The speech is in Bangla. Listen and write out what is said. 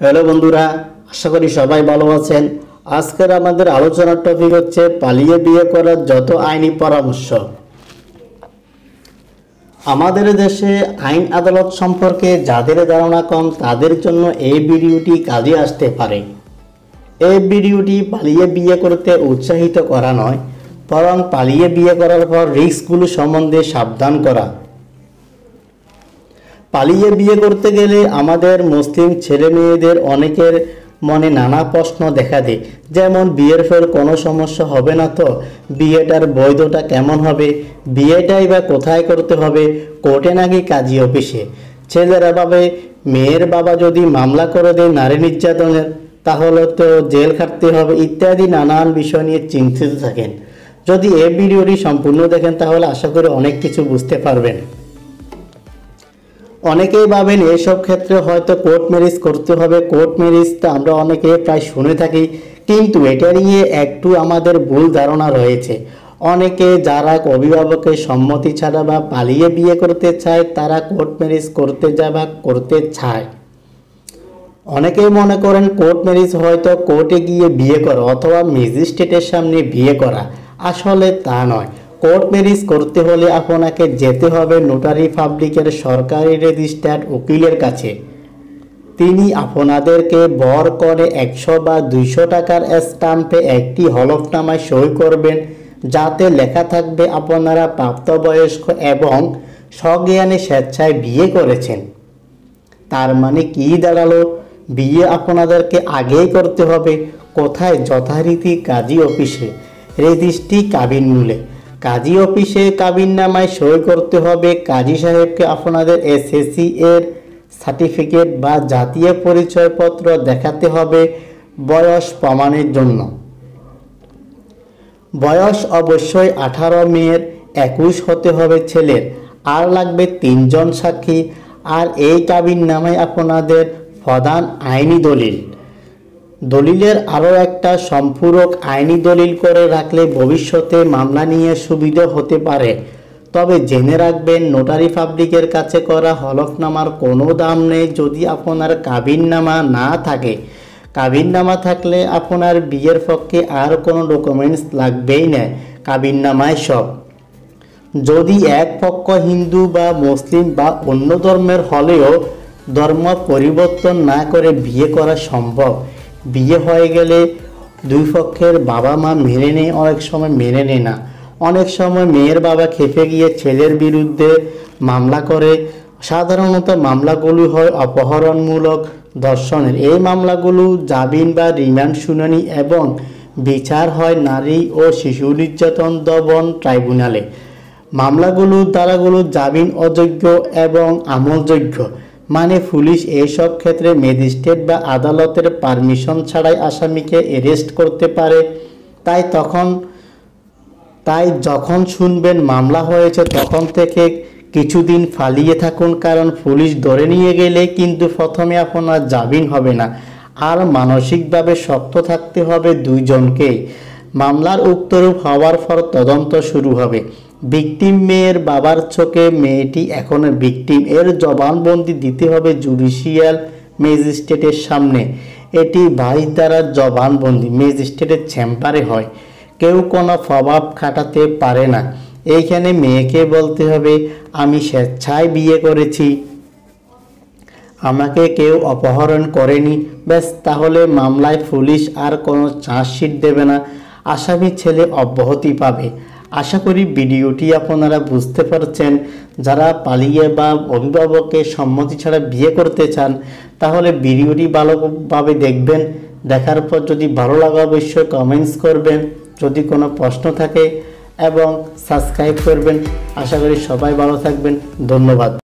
হ্যালো বন্ধুরা, আশা করি সবাই ভালো আছেন। আজকের আমাদের আলোচনার টপিক হচ্ছে পালিয়ে বিয়ে করার যত আইনি পরামর্শ। আমাদের দেশে আইন আদালত সম্পর্কে যাদের ধারণা কম, তাদের জন্য এই ভিডিওটি কাজে আসতে পারে। এই ভিডিওটি পালিয়ে বিয়ে করতে উৎসাহিত করা নয়, বরং পালিয়ে বিয়ে করার পর রিস্কগুলো সম্বন্ধে সাবধান করা। পালিয়ে বিয়ে করতে গেলে আমাদের মুসলিম ছেলে মেয়েদের অনেকের মনে নানা প্রশ্ন দেখা দেয়। যেমন, বিয়ের পর কোনো সমস্যা হবে না তো? বিয়েটার বৈধটা কেমন হবে? বিয়েটাই বা কোথায় করতে হবে? কোর্টে নাকি কাজী অফিসে? ছেলেরা ভাবে, মেয়ের বাবা যদি মামলা করে দেয় নারী নির্যাতনের, তাহলে তো জেল খাটতে হবে ইত্যাদি নানান বিষয় নিয়ে চিন্তিত থাকেন। যদি এই ভিডিওটি সম্পূর্ণ দেখেন, তাহলে আশা করি অনেক কিছু বুঝতে পারবেন। অনেকেই ভাবেন এসব ক্ষেত্রে হয়তো কোর্ট ম্যারেজ করতে হবে, কোর্ট ম্যারেজটা আমরা অনেকে প্রায় শুনে থাকি। কিন্তু এটা নিয়ে একটু আমাদের ভুল ধারণা রয়েছে। অনেকে যারা অভিভাবকের সম্মতি ছাড়া বা পালিয়ে বিয়ে করতে চায়, তারা কোর্ট ম্যারেজ করতে যায় বা করতে চায়। অনেকেই মনে করেন কোর্ট ম্যারেজ হয়তো কোর্টে গিয়ে বিয়ে করা অথবা ম্যাজিস্ট্রেটের সামনে বিয়ে করা। আসলে তা নয়। কোর্ট ম্যারেজ করতে হলে আপনাকে যেতে হবে নোটারি পাবলিকের সরকারি রেজিস্টার্ড উকিলের কাছে। তিনি আপনাদেরকে বর করে একশো বা দুইশো টাকার স্টাম্পে একটি হলফনামায় সই করবেন, যাতে লেখা থাকবে আপনারা প্রাপ্তবয়স্ক এবং স্বজ্ঞানে স্বেচ্ছায় বিয়ে করেছেন। তার মানে কি দাঁড়াল? বিয়ে আপনাদেরকে আগেই করতে হবে। কোথায় যথারীতি কাজী অফিসে? রেজিস্ট্রি কাবিন মূলে। কাজী অফিসে কাবিন নামায় সই করতে হবে। কাজী সাহেবকে আপনাদের এসএসসি এর সার্টিফিকেট বা জাতীয় পরিচয়পত্র দেখাতে হবে বয়স প্রমাণের জন্য। বয়স অবশ্যই আঠারো মেয়ের একুশ হতে হবে ছেলের। আর লাগবে তিনজন সাক্ষী। আর এই কাবিন নামায় আপনাদের প্রধান আইনি দলিল। দলিলের আরও একটা সম্পূরক আইনি দলিল করে রাখলে ভবিষ্যতে মামলা নিয়ে সুবিধা হতে পারে। তবে জেনে রাখবেন নোটারি পাবলিকের কাছে করা হলফনামার কোনো দাম নেই যদি আপনার কাবিননামা না থাকে। কাবিননামা থাকলে আপনার বিয়ের পক্ষে আর কোনো ডকুমেন্টস লাগবেই না, কাবিননামায় সব। যদি এক পক্ষ হিন্দু বা মুসলিম বা অন্য ধর্মের হলেও ধর্ম পরিবর্তন না করে বিয়ে করা সম্ভব। বিয়ে হয়ে গেলে দুই পক্ষের বাবা মা মেনে নেয়, অনেক সময় মেনে নেয় না। অনেক সময় মেয়ের বাবা খেপে গিয়ে ছেলের বিরুদ্ধে মামলা করে। সাধারণত মামলাগুলি হয় অপহরণমূলক ধর্ষণের। এই মামলাগুলো জামিন বা রিমান্ড শুনানি এবং বিচার হয় নারী ও শিশু নির্যাতন দমন ট্রাইব্যুনালে। মামলাগুলো দ্বারাগুলো জামিন অযোগ্য এবং আমলযোগ্য। মানে পুলিশ এইসব ক্ষেত্রে ম্যাজিস্ট্রেট বা আদালতের পারমিশন ছাড়াই আসামিকে অ্যারেস্ট করতে পারে। তাই তখন, তাই যখন শুনবেন মামলা হয়েছে তখন থেকে কিছুদিন ফালিয়ে থাকুন, কারণ পুলিশ ধরে নিয়ে গেলে কিন্তু প্রথমে আপনার জামিন হবে না। আর মানসিকভাবে শক্ত থাকতে হবে দুইজনকেই। মামলার উক্তরূপ হওয়ার পর তদন্ত শুরু হবে। ভিকটিম মেয়ের বাবার চোখে মেয়েটি এখন ভিকটিম। এর জবানবন্দি দিতে হবে জুডিশিয়াল ম্যাজিস্ট্রেটের সামনে। এটি বাইশ দ্বারা জবানবন্দি। ম্যাজিস্ট্রেটের চেম্বারে হয়। কেউ কোনো প্রভাব খাটাতে পারে না। এইখানে মেয়েকে বলতে হবে, আমি স্বেচ্ছায় বিয়ে করেছি। আমাকে কেউ অপহরণ করেনি। ব্যাস, তাহলে মামলায় পুলিশ আর কোনো চার্জশিট দেবে না। আসামি ছেলে অব্যাহতি পাবে। আশা করি ভিডিওটি আপনারা বুঝতে পারছেন। যারা পালিয়ে বা অভিভাবকের সম্মতি ছাড়া বিয়ে করতে চান, তাহলে ভিডিওটি ভালোভাবে দেখবেন। দেখার পর যদি ভালো লাগা অবশ্যই কমেন্টস করবেন। যদি কোনো প্রশ্ন থাকে এবং সাবস্ক্রাইব করবেন, আশা করি সবাই ভালো থাকবেন। ধন্যবাদ।